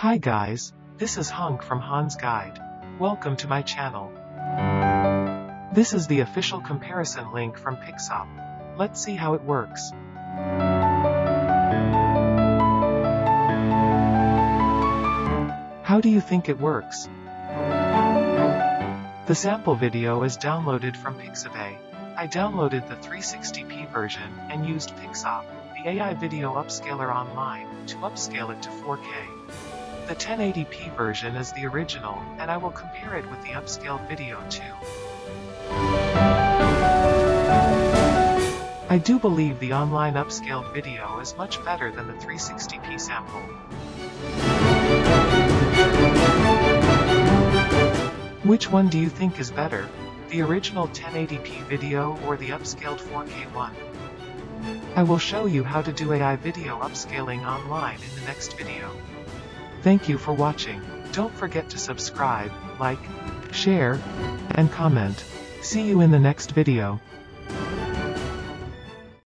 Hi guys, this is Hunk from Han's Guide. Welcome to my channel. This is the official comparison link from Pixop. Let's see how it works. How do you think it works? The sample video is downloaded from Pixabay. I downloaded the 360p version and used Pixop, the AI video upscaler online, to upscale it to 4K. The 1080p version is the original, and I will compare it with the upscaled video too. I do believe the online upscaled video is much better than the 360p sample. Which one do you think is better? The original 1080p video or the upscaled 4K one? I will show you how to do AI video upscaling online in the next video. Thank you for watching. Don't forget to subscribe, like, share, and comment. See you in the next video.